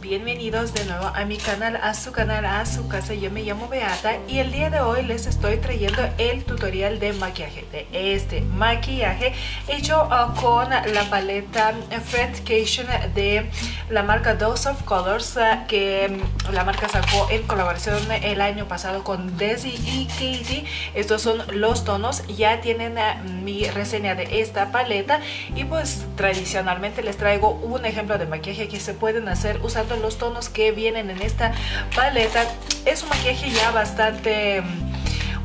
bienvenidos de nuevo a mi canal, a su canal, a su casa. Yo me llamo Beata y el día de hoy les estoy trayendo el tutorial de maquillaje de este maquillaje hecho uh, con la paleta Fredcation de la marca Dose of Colors uh, que um, la marca sacó en colaboración el año pasado con Desi y Katie. Estos son los tonos, ya tienen uh, mi reseña de esta paleta y pues tradicionalmente les traigo un ejemplo de maquillaje que se pueden hacer usando los tonos que vienen en esta paleta. Es un maquillaje ya bastante mm,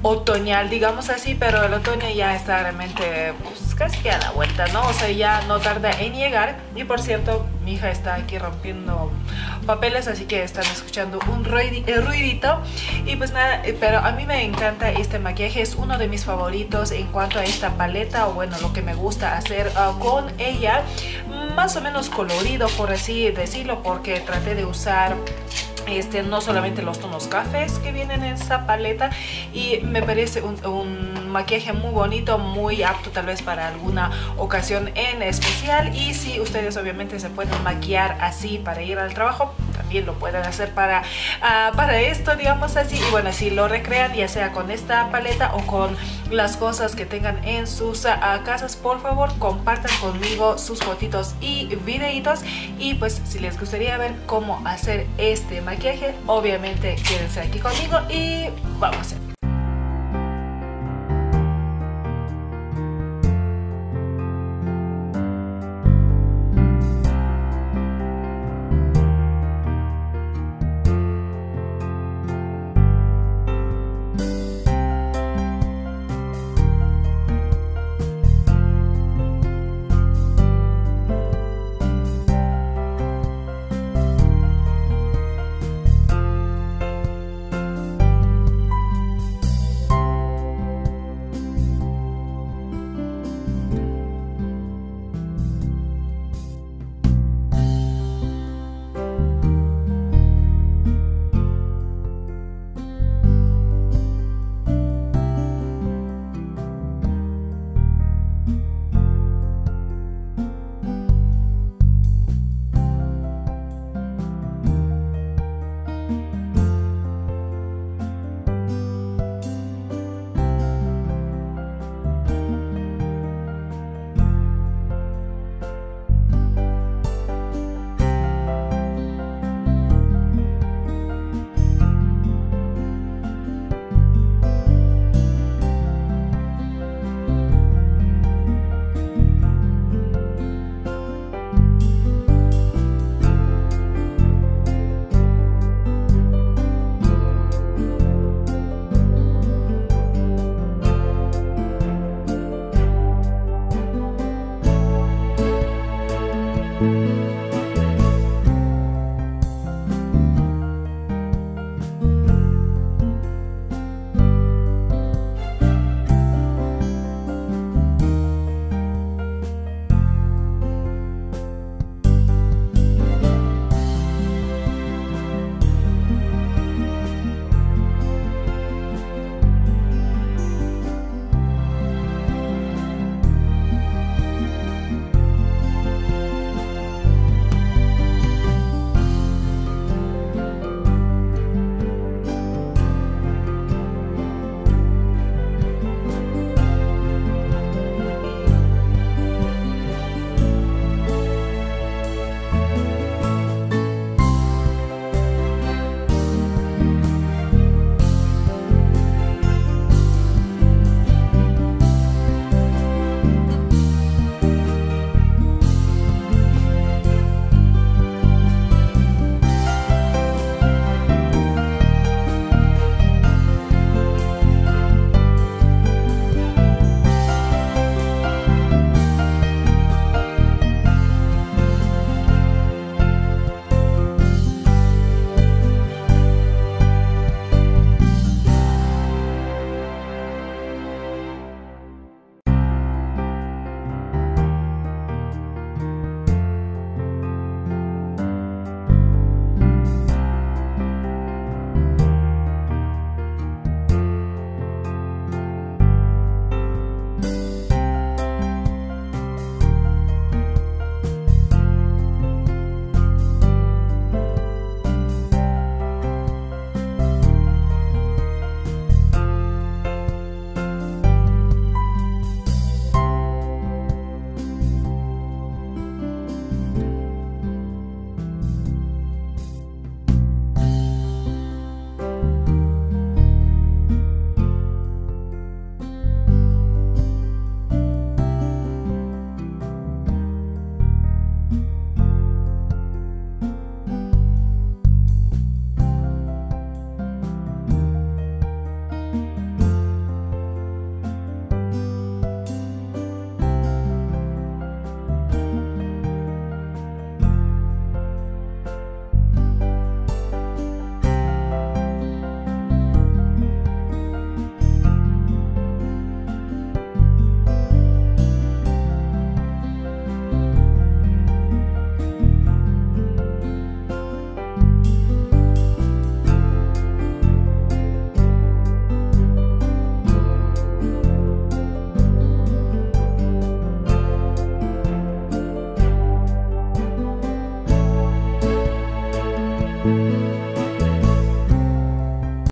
otoñal, digamos así, pero el otoño ya está realmente pues, casi a la vuelta, ¿no? O sea, ya no tarda en llegar. Y por cierto, mi hija está aquí rompiendo papeles, así que están escuchando un eh, ruidito. Y pues nada, eh, pero a mí me encanta este maquillaje, es uno de mis favoritos en cuanto a esta paleta, o bueno, lo que me gusta hacer uh, con ella. Más o menos colorido, por así decirlo, porque traté de usar este, no solamente los tonos cafés que vienen en esta paleta y me parece un, maquillaje muy bonito, muy apto tal vez para alguna ocasión en especial y si ustedes obviamente se pueden maquillar así para ir al trabajo también lo pueden hacer para, uh, para esto digamos así. Y bueno si lo recrean ya sea con esta paleta o con las cosas que tengan en sus uh, casas por favor compartan conmigo sus fotitos y videitos. Y pues si les gustaría ver cómo hacer este maquillaje obviamente quédense aquí conmigo y vamos a hacer